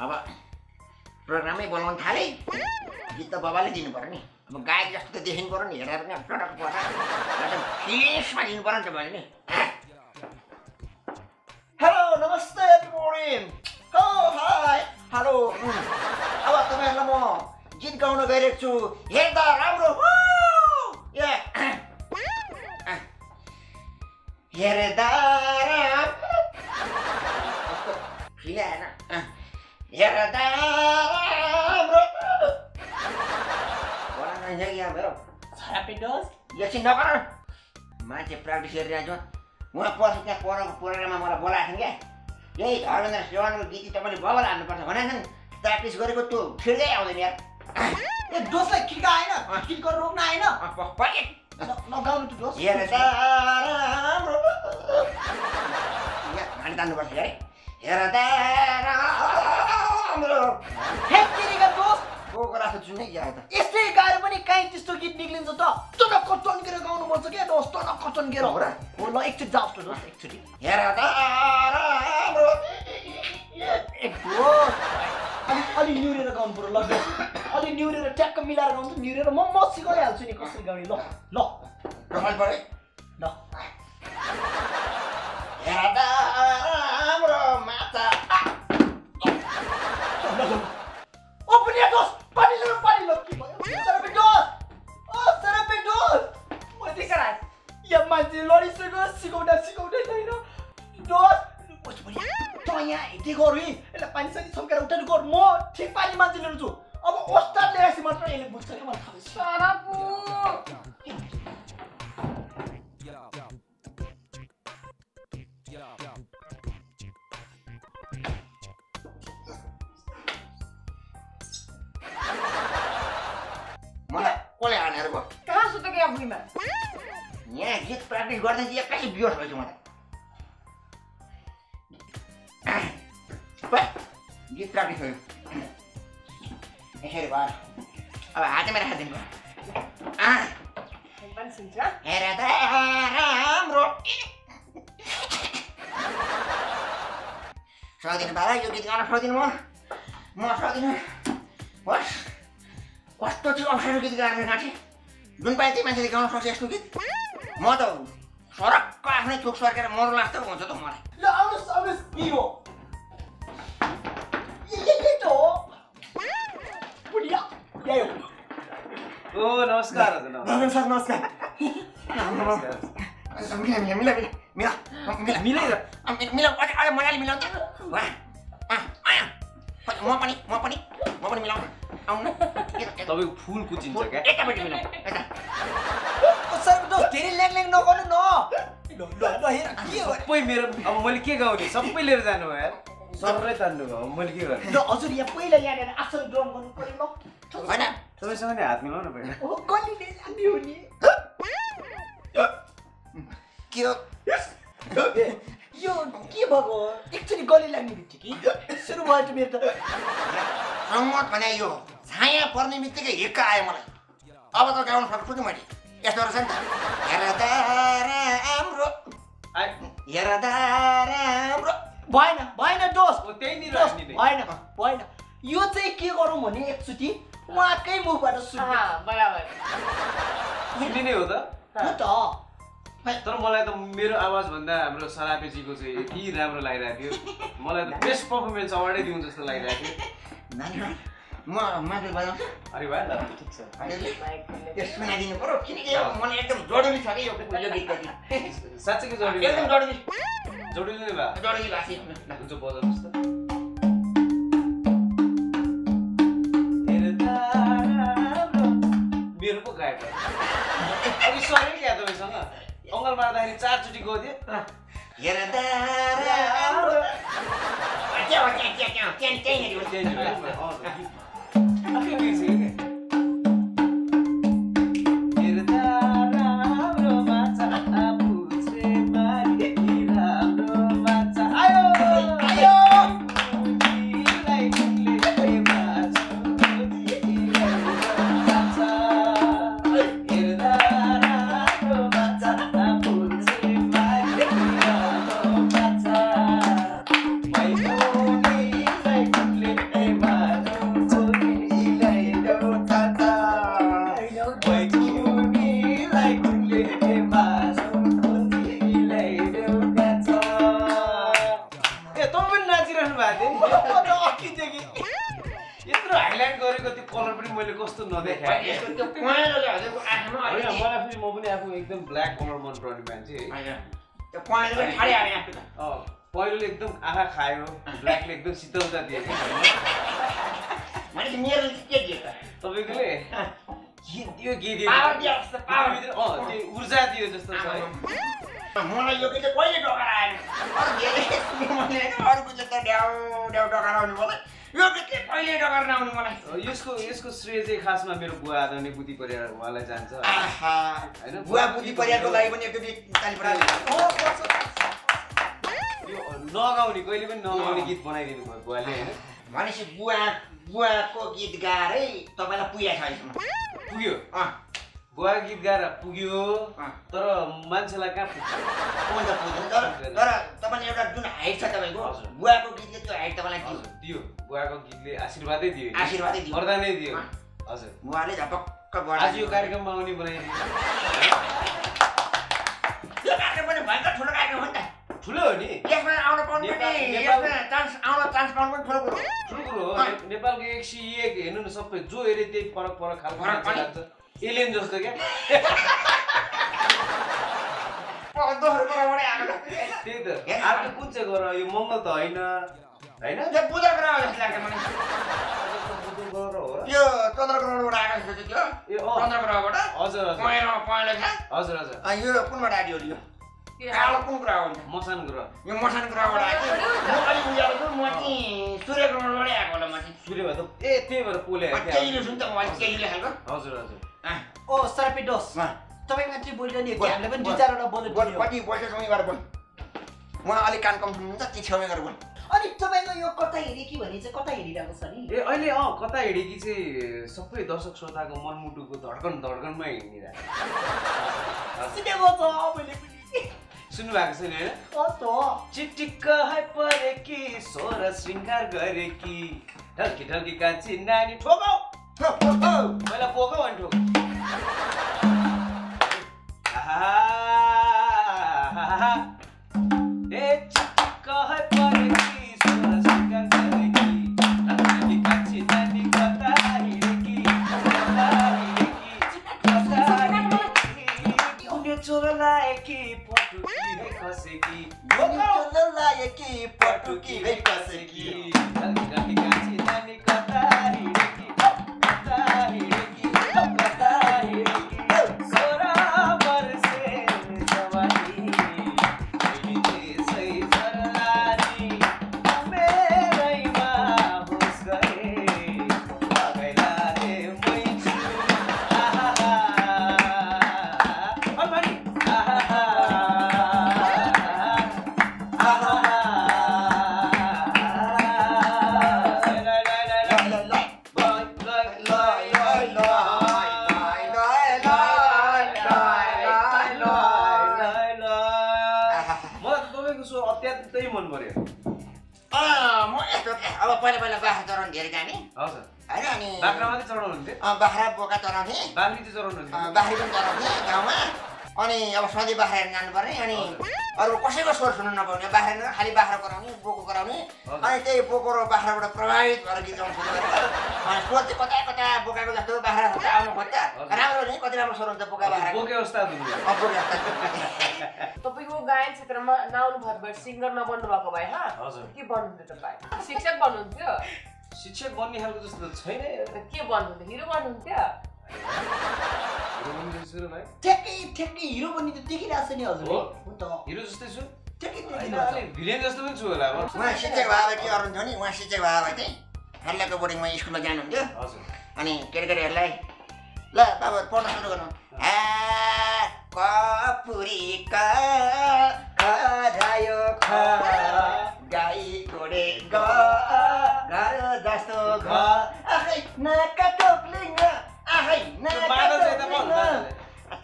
अब प्रोग्रामै बनाउनु थाले। गीत त बाबाले दिनु पऱ्यो नि अब गायक जस्तो त देखिनु पऱ्यो नि हेरेर टटक पर्दा फिसमा दिनु पऱ्यो नि त मैले नि। हेलो नमस्ते हाई हेलो अब तपाईँहरूलाई म गीत गाउन गइरहेको छु। हेर्दा राम्रो हेर्दा फिल आएन। हेर्दा राम्रो बडा मान्छे यहाँ मेरो. एकछिन नगर मान्छे प्र्याक्टिस गरिरहेको छु उहाँ पछि त्यहाँ परको प्रोग्राममा मलाई बोलाएको थिएँ क्या यही धर्मेन्द्र सेवानको गीत तपाईँले बबल हाल्नुपर्छ भनेको नि प्र्याक्टिस गरेको त्यो फिल्डै आउँदैन यार ए दोस्लाई किक आएन गरेर रोक्न आएन लगाउनु हेर्दा राम्रो यहाँ तान्नुपर्छ हेर्दा यस्तै गाएर पनि काहीँ त्यस्तो गीत निक्लिन्छ त टनक्क टन्केर गाउनुपर्छ क्या दोस टनक्क टन्केर हो र? हो ल एकचोटि जाओस् त दोस एकचोटि राम्रो ए दोस अलि अलि निहुरेर गाउनु पऱ्यो ल दोस अलि निहुरेर ट्याक्क मिलाएर गाउँछ निहुरेर म म सिकाइहाल्छु नि कसरी गाउने ल ल ल हेर्दा राम्रो गीत प्र्याक्टिस भयो यसरी भयो अब हातैमा राखेर दिनु आँ पानी सुन्छ हेर्दा राम्रो सक्दिनँ बाबा यो गीत गाउन सक्दिनँ म म सक्दिनँ होस् कस्तो चाहिँ अप्ठ्यारो गीत गाएर गाँठेँ जुन पाए त्यही मान्छेले गाउन सक्छ यस्तो गीत म त सरक्क आफ्नै थुक सर्केर मरु लाग्छ हुन्छ त मलाई ल आउनुहोस् आउनुहोस् हो नमस्कार नमस्कार। नमस्कार नमस्कार मिला मिला मिला मिला मिला मिला मिला मजाले मिलाउँछ। म पनि म पनि म पनि मिलाउनु आउनु यता, यता। तपाईँको फुल कुचिन्छ क्या मिलाउँ सर धेरै ल्याङ ल्याङ नगर्नु न सबै मेरो अब मैले के गाउने सबै लिएर जानु भयो यार सबै तान्नु भयो मैले के हजुर यहाँ पहिला यहाँनिर आसन गर्नु पऱ्यो होइन तपाईँसँग नि हात मिलाउनु पऱ्यो यो के भएको एकचोटि गली लाग्ने बित्तिकै सुरु भयो त मेरो त सङ्गत भने यो छाया पर्ने बित्तिकै हिक्क आयो मलाई अब त गाउन सक्छु नि मैले यस्तो रहेछ नि त हेर्दा राम्रो हेर्दा राम्रो भएन भएन दोस्त, राख्ने भएन भएन यो चाहिँ के गरौँ भने एकचोटि उहाँकै मुखबाट सुन्नु। बराबर। सुन्ने नै हो त। हो त। तर मलाई त मेरो आवाजभन्दा हाम्रो सरापेजीको चाहिँ यति राम्रो लागिरहेको थियो। मलाई त बेस्ट पर्फर्मेन्स अवार्डै दिउँ जस्तो लागिरहेको थियो। म मादल बजाउँछु अरे भयो ल। ठिक छ। त्यो सुनाइदिनु पऱ्यो किनकि मलाई एकदम जरुरी छ कि यो गीत साँच्चैको जोडी एकदम जरुरी जोडी नै भयो। जरुरी भएको छ हुन्छ बजाउनुहोस् त। मेरो पो गाएको अघि सरे क्या तपाईँसँग? अङ्गल मार्दाखेरि चारचोटि गयो हेर्दा कस्तो नदेखा यसको त्यो पहेँलोले हजुरको आँखामा होइन अलिकति मलाई फेरि म पनि आफू एकदम ब्ल्याक कलर मन पराउने मान्छे है। त्यो पनि पहिलोले एकदम आँखा खायो ब्ल्याकले एकदम शीतलता दियो कि भनेपछि मेरो चाहिँ के दियो त? तपाईँकोले? दियो के दियो त्यो ऊर्जा दियो जस्तो छ मलाई यो चाहिँ कहिले डकार आएन अरू धेरै सुन्यो मैले होइन अरूको चाहिँ त ड्याउ ड्याउ आउने मलाई यो चाहिँ कहिले डकार नआउने मलाई यसको यसको श्रेय चाहिँ खासमा मेरो बुवा आदरणीय बुद्धि परिवार उहाँलाई जान्छ। होइन? बुवा बुद्धि परिवारको लागि पनि एकचोटि नगाउने कहिले पनि नगाउने गीत बनाइदिनु भयो बुवाले होइन? भनेपछि बुवा बुवाको गीत गाएरै तपाईँलाई पुगेको छ अहिलेसम्म। पुग्यो? अँ। बुवा गीत गाएर पुग्यो। तर मान्छेलाई कहाँ पुग्छ? तर तपाईँले एउटा जुन हाइट छ तपाईँको। बुवाको गीतले त्यो हाइट तपाईँलाई दियो। दियो। बुवाको गीतले आशीर्वादै दियो। आशीर्वादै दियो। वरदानै दियो। हजुर। बुवाले झपक्क आज यो कार्यक्रममा आउने बनाइदियो यो कार्यक्रम पनि भयङ्कर ठुलो कार्यक्रम हो नि त। ठुलो हो नि? यसमा आउन पाउनु पनि चान्स आउन चान्स पाउनु पनि ठुलो कुरो हो। ठुलो कुरो हो। अँ। ने- नेपालको एक सी एक हेर्नु न सबै जो हेऱ्यो त्यही फरक फरक खालको फरक एलियन जस्तो क्या। त्यही त। अर्को कुन चाहिँ गर यो मङ्गल त होइन। होइन? बुधा ग्रह जस्तो लाग्छ मलाई? यो चन्द्र ग्रहबाट आएको त्यो चन्द्र ग्रहबाट हजुर हजुर। हजुर हजुर। यो कुनबाट आयो यो? कालो कुन ग्रह हो नि त? मसान ग्रह यो मसान ग्रहबाट आएको म अलिक उज्यालो छु म चाहिँ सूर्य ग्रहबाटै आएको होला म चाहिँ। सूर्य त ए त्यही भएर पोले केही छु नि त म अलिक केही खालको हजुर हजुर। ओ सरापी डोस अँ। तपाईँ मान्छे बोलिरहने कि हामीले पनि। दुई चारवटा बोल्नु बोल कति बोल्छ गरेर बोल। म अलिक कान कम सुन्नुहुन्छ त्यो छेउमै गरेर बोल। अनि तपाईँको यो कता हेरे कि भने चाहिँ कता हेरिरहेको छ नि? ए अहिले अँ कता हिँडेकी चाहिँ सबै दर्शक श्रोताको मनमुटुको धड्कन धड्कनमा हिँडिरहेको छ। सुन्नु भएको छैन होइन त चिटिक्क है परेकी स्वर श्रृङ्गार गरेकी। ढल्की ढल्की कान्छी नानी ठोकौ। हो, हो, हो। पहिला पोकौ अनि ठोक। बाख्रा बोका चराउने बाख्री चाहिँ बाख्री पनि चराउने गाउँमा। अनि अब सधैँ बाख्रा हेर्न जानुपर्ने अनि अरू कसैको स्वर सुन्नु नपाउने बाख्रा हेर्न खालि बाख्रा कराउने बोको कराउने। अनि त्यही बोको र बाख्राबाट प्रभावित भएर गीत गाउनु सुरु गरेर अनि स्वर चाहिँ कता कता बोकाको जस्तो बाख्रा आउनु खोज्छ। राम्रो नि कति राम्रो स्वर हुन्छ बोका अवस्था जस्तो। तपाईँको गायन क्षेत्रमा नआउनु भएको भए सिङ्गर नबन्नु भएको भए हा? हजुर। के बन्नुहुन्थ्यो तपाईँ? शिक्षक बन्नुहुन्थ्यो? शिक्षक बन्ने खालको जस्तो त छैन के बन्नुहुन्थ्यो हिरो बन्नुहुन्थ्यो हिरो बन्ने ठ्याक्कै ठ्याक्कै हिरो बन्ने त देखिरहेको छ नि हजुरले हो? त हिरो जस्तै छु ठ्याक्कै होइन, देखिरहेको छ अलिक भिलेन जस्तो पनि छु होला अब उहाँ शिक्षक भए भए के गर्नुहुन्थ्यो नि उहाँ शिक्षक भए भए चाहिँ हल्लाको बोर्डिङमा स्कुलमा जानुहुन्थ्यो हजुर अनि केटाकेटीहरूलाई ल बाबु पढ्न सुरु गर्नु आ कपुरी खरायो ख गाई घोडे ग घर जस्तो घ आखै नाका टोक्लिङ आखै नाका मादल चाहिँ त टोक्लिङ पाउनु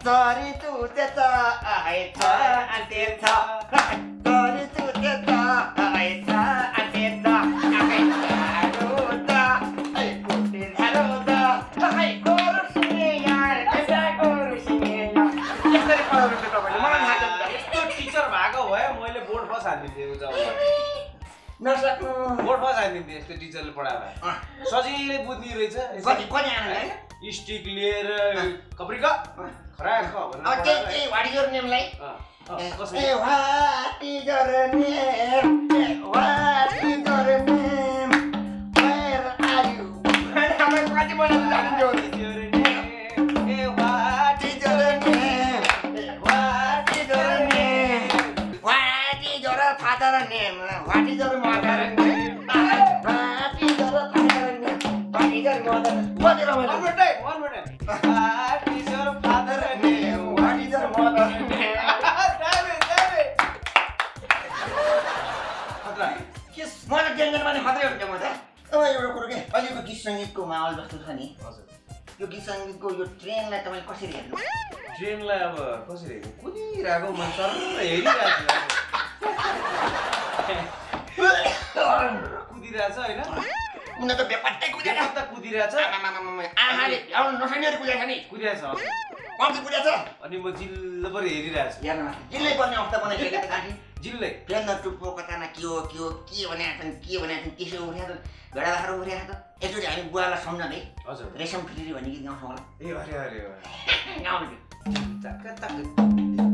तरी तुते त आइ छ अन्ते छ तरी तुते त आइ छ बोर्ड फर्स्ट हालिदिन्थेँ यस्तो टिचरले पढाएर। सजिलै बुझ्ने रहेछ। कति कति आउनु स्टिक लिएर कप्रिका। खराक भनेर मलाई पनि खत्रै हुन्छ म त अब एउटा कुरो के अहिलेको गीत सङ्गीतको माहौल जस्तो छ नि हजुर। यो गीत सङ्गीतको यो ट्रेनलाई तपाईँले कसरी हेर्नु ट्रेनलाई अब कसरी हेर्ने? कुदिरहेको मन सर हेरिरहेको छु कुदिरहेछ होइन? उनीहरू त बेपत्तै कुदेर कता कुदिरहेछ। आमाले छ नि कुदिरहेछ कम्ती अनि म जिल्लो पऱ्यो हेरिरहेको छु। हेर्नु जिल्लै पर्ने अवस्था बनाइसकेको त जिल्लै। पेन टुप्पो कतामा के हो के हो के भनेको छन् के भनेको छन् त्यसो उठ्या त भेडा बाख्रा उठ्या त एकचोटि हामी बुवालाई सम्झाउँदै हजुर। रेशम फिटिरी भन्ने गीत गाउँछौँ होला। ए अरे अरे अरे।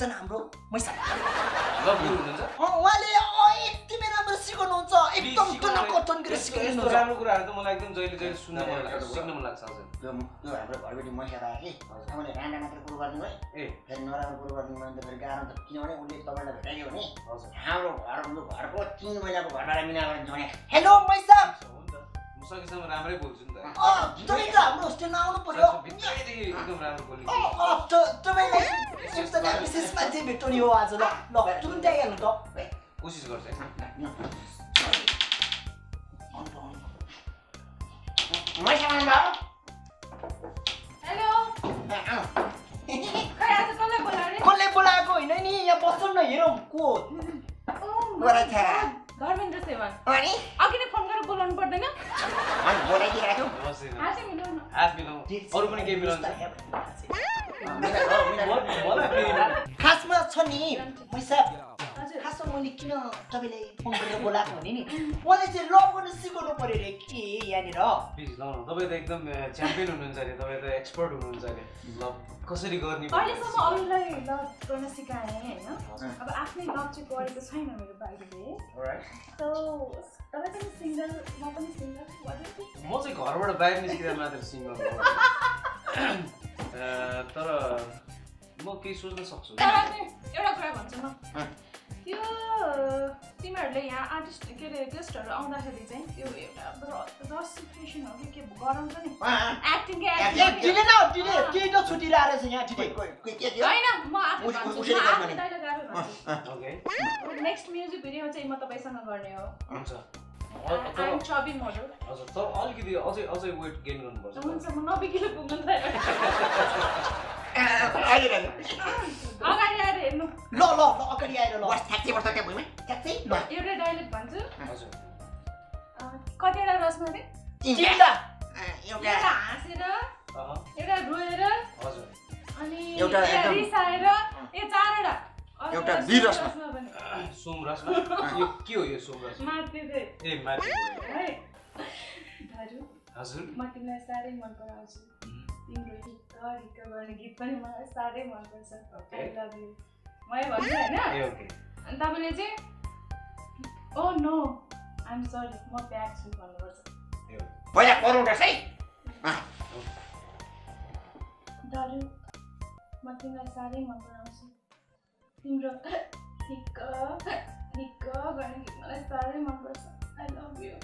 एकजना हाम्रो मैसा। उहाँले एकदमै राम्रो सिकाउनुहुन्छ। एकदम टनक्क टन्केर यस्तो यस्तो सिकाउनुहुन्छ। राम्रो कुराहरू त मलाई एकदम जहिले जहिले सुन्न मन लाग्छ। सिक्न मन लाग्छ हजुर यो यो हाम्रो घरबेटी आयो कि? तपाईँले राम्रा मात्र कुरो गरिदिनु है। ए। फेरि नराम्रो कुरो गरिदिनु भने त फेरि गाह्रो त किनभने उसले तपाईँलाई भेटाइयो भने हाम्रो घरको घरको तिन महिनाको घरबाट हेलो मैसा। म सकेसम्म राम्रै बोल्छु नि त तपाईँ त हाम्रो होस्टेलमा आउनु पर्यो एकदम राम्रो बोल्ने त- तपाईँलाई एकजना विशेष मान्छे भेट्नु हो आज ल ल तुरुन्तै आइहाल्नु त कोसिस गर्छ कसले बोलाएको होइन नि यहाँ बस्छौँ न हेरौँ को धर्मेन्द्र सेवन अनि अघि नै फोन गरेर बोलाउनु पर्दैन। अनि बोलाइदिइरहेको नमस्ते आज मिलाउन। हात मिलाउँ अरू पनि केही खासमा छ नि खासमा मैले किन तपाईँलाई फोन गरेर बोलाएको भने नि उहाँले चाहिँ लभ गर्नु सिकाउनु पर्यो अरे के यहाँनिर प्लिज ल तपाईँ त एकदम च्याम्पियन हुनुहुन्छ अरे तपाईँ त एक्सपर्ट हुनुहुन्छ अरे ल कसरी गर्ने अहिलेसम्म अरूलाई लभ गर्न सिकाएँ होइन अब आफ्नै लभ चाहिँ गरेको छैन मेरो बाहिरले Alright. सो तपाईँ पनि सिङ्गल म पनि सिङ्गल म चाहिँ घरबाट बाहिर निस्किँदा मात्र सिङ्गल तर म केही सोच्न सक्छु एउटा कुरा भन्छु म त्यो तिमीहरूले यहाँ आर्टिस्ट के अरे गेस्टहरू आउँदाखेरि चाहिँ त्यो एउटा रसिफिकेसन हो कि के गराउँछ नि। एक्टिङकै ए, ढिले न ढिले केही त छुट्टी रहेछ यहाँ ढिले के थियो? होइन म आफै उस- भन्छु। उसरी म गर्नु आफै नि। डाइलग आफै भन्छु। ओके नेक्स्ट म्युजिक भिडियो चाहिँ म तपाईँसँग गर्ने हो। अलिकति अझै अझै वेट गेन गर्नुपर्छ। हुन्छ म नब्बे किलो पुग्नु छैन अहिले। अगाडि आएर हेर्नु। ल ल ल अगाडि आएर ल। बस ठ्याक्कै बस्छ त्यहाँ भुइँमा। ठ्याक्कै ल। एउटा डाइलग भन्छु। हजुर। अँ, कतिवटा रसमा रे तिनवटा। एउटा एउटा हाँसेर अहँ, एउटा रोएर हजुर। अनि एउटा एकदम- रिसाएर ए चारवटा। एउटा। सोमरसमा यो के हो यो सोमरस माथि चाहिँ। ए माथि। है। दाजु हजुर। म तिमीलाई साह्रै मन पराउँछु तिम्रो हिक्क हिक्क गर्ने गीत पनि मलाई साह्रै मनपर्छ। आई लभ यु मैले भन्छु होइन? अनि तपाईँले चाहिँ ओ नो आइम सरी म प्याक छु भन्नुपर्छ। दाजु म तिमीलाई साह्रै मन पराउँछु तिम्रो हिक्क हिक्क गर्ने गीत मलाई साह्रै मनपर्छ। I love you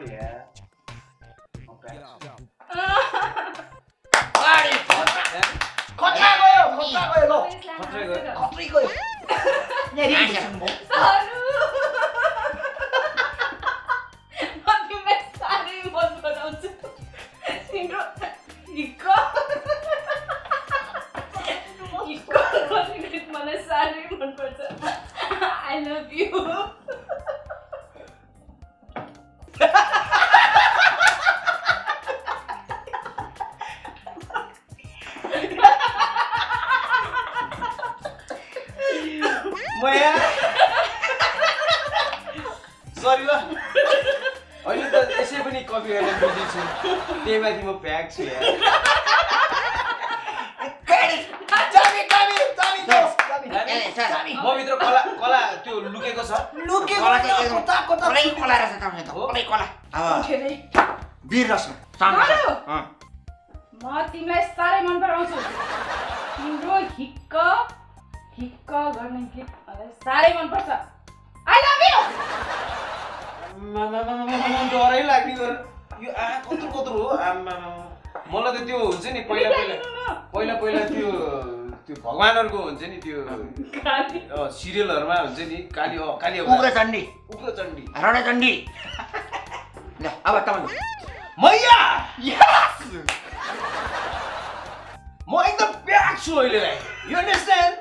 so sorry, yeah. I'm back. अरे, खोज्दा। खतरा गयो खतरा गयो ल खत्रै गयो। खत्रै गयो यहाँ रेडी सुन्नुभयो दाजु म तिमीलाई साह्रै मन पराउँछु तिम्रो हिक्क हिक्क म तिमीलाई साह्रै मन पराउँछु। तिम्रो हिक्क हिक्क गर्ने गीत मलाई साह्रै मनपर्छ आई लभ यु डरै गरेर यो आ कत्रो कत्रो हो। मलाई त त्यो हुन्छ नि पहिला पहिला। पहिला पहिला त्यो त्यो भगवान्हरूको हुन्छ नि त्यो सिरियलहरूमा हुन्छ नि काली काली अवतार। उग्रचण्डी उग्रचण्डी रणचण्डी। ल अब तपाईँ मैया म एकदम प्याक छु अहिलेलाई यु अन्डरस्ट्यान्ड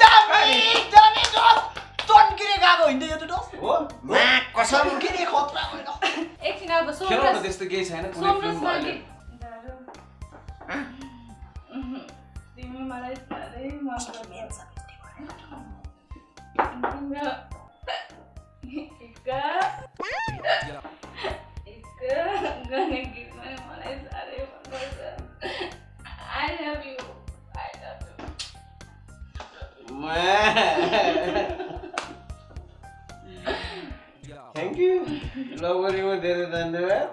दामी दामी दोस्त तन्किने गएको होइन यो त दोस्त हो मा कसम तन्किने खतरा होइन एकछिन अब सोमरस त्यस्तो केही छैन कुनै तिमी मलाई साह्रै तिम्रो हिक्क गर्ने गीत पनि मलाई साह्रै मनपर्छ I love you I love you thank you लवरीमा धेरै धन्यवाद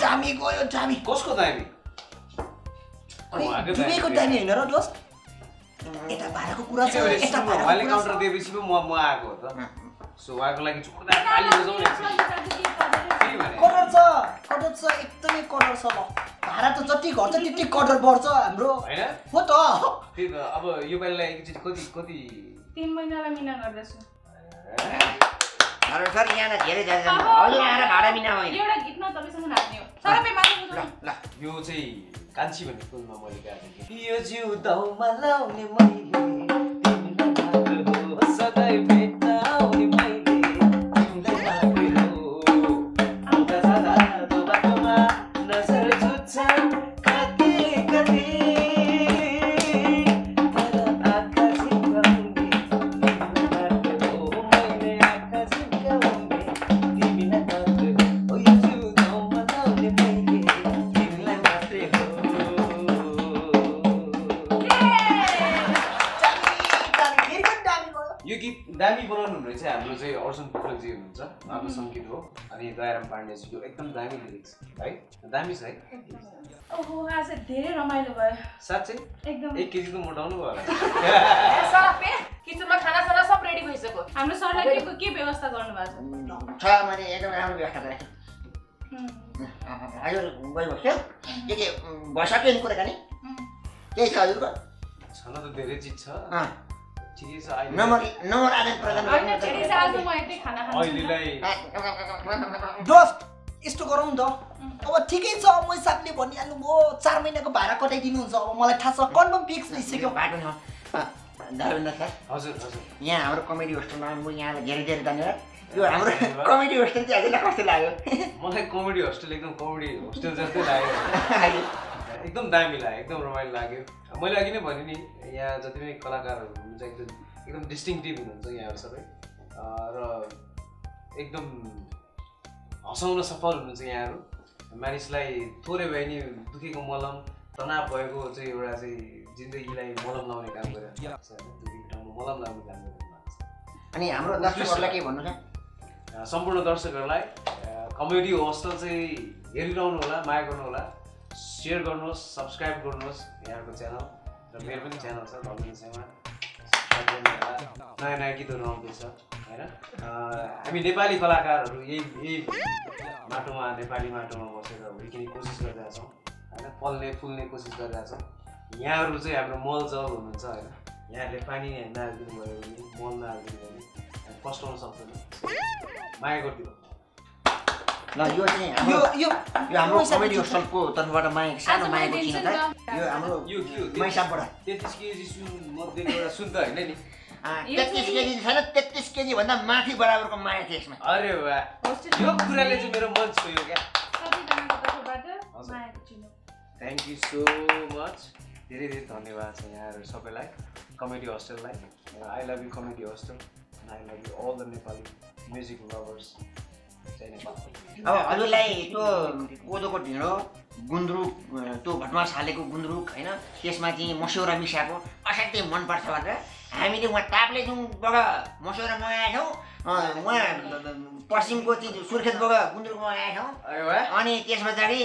दामी गयो दामी कसको दामी। दामी होइन र दोस्त यता भाडाको कुरा छ यता भाडाको कुरा काउन्टर दिएपछि पो म म आएको हो त। सो उहाँको लागि जोरदार ताली बजाउँ न एकछिन। के भने? कटर छ कटर छ एकदमै कटर छ ल भाडा त जति घट्छ त्यति कटर बढ्छ हाम्रो। होइन? हो त। त्यही त अब यो पालिलाई एकचोटि कति कति? तिन महिनालाई मिना गर्दैछु। अरे सर यहाँ धेरै धेरै अब- अहिले आएर भाडा मिना होइन एउटा गीतमा तपाईँसँग नाच्ने हो। सबै माथि ल ल। यो चाहिँ कान्छी भन्ने फिल्ममा मैले गाएको थिएँ यो लाउने मैले सधैँ मैले आफ्नो सङ्गीत हो अनि दयाराम पाण्डेजीको एकदम दामी लिरिक्स है दामी छ है? ओहो आज धेरै रमाइलो भयो। साँच्चै? एकदम। एक केजी त मोटाउनु भयो होला। किचनमा खानासाना सब रेडी भइसक्यो। हाम्रो सरलाई के के व्यवस्था गर्नुभएको? छ छ मैले एकदम राम्रो व्यवस्था छु हजुर गइबस्यो। के के भइसक्यो नि कुराकानी। केही छ हजुरको? छन त धेरै चिज छ। दोस्त यस्तो गरौँ नि त। अब ठिकै छ म साथीले भनिहाल्नु भयो। चार महिनाको भाडा कटाइदिनुहुन्छ। अब मलाई थाहा छ कन्फर्म फिक्स भइसक्यो। धर्मेन्द्र सर। हजुर हजुर। यहाँ हाम्रो कमेडी होस्टेलमा म यहाँलाई धेरै धेरै धन्यवाद। यो हाम्रो कमेडी होस्टेल चाहिँ हजुरलाई कस्तो लाग्यो? मलाई कमेडी होस्टेल एकदम कमेडी होस्टेल जस्तै लाग्यो। एकदम दामी लाग्यो एकदम रमाइलो लाग्यो। मैले अघि नै भने नि यहाँ जति पनि कलाकारहरू हुनुहुन्छ एकदम एकदम डिस्टिङटिभ हुनुहुन्छ यहाँहरू सबै। र एकदम हँसाउन सफल हुनुहुन्छ यहाँहरू। मानिसलाई थोरै भए नि दुखेको मलम तनाव भएको चाहिँ एउटा चाहिँ जिन्दगीलाई मलम लाउने काम गरेर मलम लाउने काम गरेर अनि हाम्रो दर्शकहरूलाई के भन्नु सम्पूर्ण दर्शकहरूलाई कमेडी होस्टल चाहिँ हेरिरहनु होला माया गर्नु होला। सेयर गर्नुहोस् सब्सक्राइब गर्नुहोस् यहाँको च्यानल र मेरो पनि च्यानल छ होला। नयाँ नयाँ गीतहरू आउँदैछ होइन? हामी नेपाली कलाकारहरू यही यही माटोमा नेपाली माटोमा बसेर हुर्किने कोसिस गरिरहेका छौँ होइन? फल्ने फुल्ने कोसिस गरिरहेका छौँ। यहाँहरू चाहिँ हाम्रो मलजल हुनुहुन्छ होइन? यहाँहरूले पानी नहालिदिनु भयो भने मल नहालिदिनु भयो भने फस्टाउन सक्दैन। माया गरिदिनु। ल यो चाहिँ यो हाम्रो यो यो हाम्रो कमेडी। होस्टेलको तर्फबाट माया सानो मायाको मैले चिनो दिन्छु छ नि त। यो हाम्रो यो के हो? मैसाबबाट तेत्तिस केजी सुन मध्येको एउटा सुन त होइन नि? तेत्तिस केजी छैन तेत्तिस केजी भन्दा माथि बराबरको माया थियो यसमा। अरे होस्टेल यो कुराले चाहिँ मेरो मन छोयो क्या। थ्याङ्क यू सो मच धेरै धेरै धन्यवाद छ यहाँहरू सबैलाई comedy होस्टेललाई। I love you comedy hostel. I love you all the Nepali music lovers अब हजुरलाई त्यो कोदोको ढिँडो गुन्द्रुक त्यो भटमास हालेको गुन्द्रुक होइन त्यसमा चाहिँ मस्यौरा मिसाएको असाध्यै मनपर्छ भनेर हामीले उहाँ ताप्लेजुङबाट मस्यौरा मगाएका छौँ। अँ, उहाँ पश्चिमको चाहिँ सुर्खेतबाट गुन्द्रुक मगाएका छौँ। अरे वाह। अनि त्यस पछाडि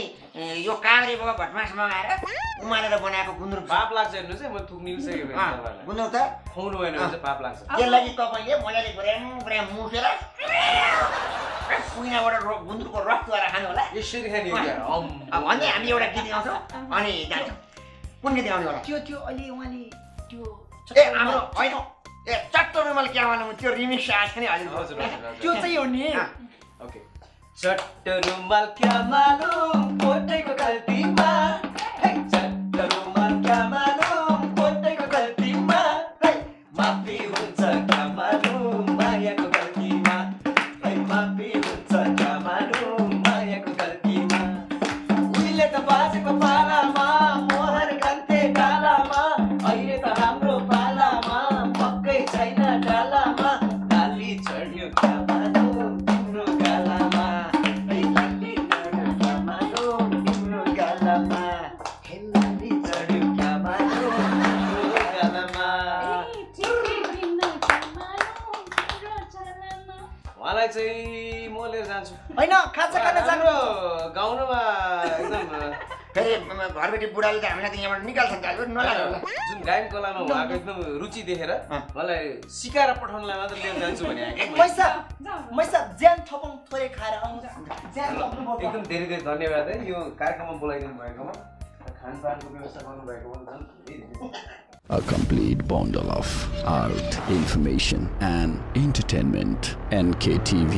यो काभ्रेबाट भटमास मगाएर उमालेर बनाएको गुन्द्रुक। पाप लाग्छ हेर्नुहोस् है म थुक निल्सकेको अँ, तपाईँहरूलाई गुन्द्रुक त? खुवाउनु भएन भने पाप लाग्छ। त्यसलाई चाहिँ तपाईँले मजाले पुर्याम पुर्याम मुसेर कुइनाबाट रो- गुन्द्रुकको रस तुवाएर खानु होला। यसरी खाने भन्दै हामी एउटा गीत गाउँछौँ। अनि जान्छौँ कुन गीत गाउने होला। त्यो त्यो अहिले उहाँले त्यो ए हाम्रो होइन ए चट्टो रुमाल क्या भन्नु त्यो रिमिक्स आएको छ नि हजुर हजुर त्यो चाहिँ हो नि। ओके चट्ट रुमाल क्या मालुम गल्तीमा घरबेटी बुढाले त हामीलाई त यहाँबाट निकाल्छ नि त हजुर नलाग्नु होला जुन गायन कलामा उहाँको एकदम रुचि देखेर मलाई सिकाएर पठाउनलाई मात्र लिएर जान्छु भने। मैसा मैसा ज्यान थपौँ थोरै खाएर आउनु एकदम धेरै धेरै धन्यवाद है यो कार्यक्रममा बोलाइदिनु भएकोमा। खानपानको व्यवस्था गर्नुभएकोमा झन् A complete bundle of art, information, and entertainment. NKTV.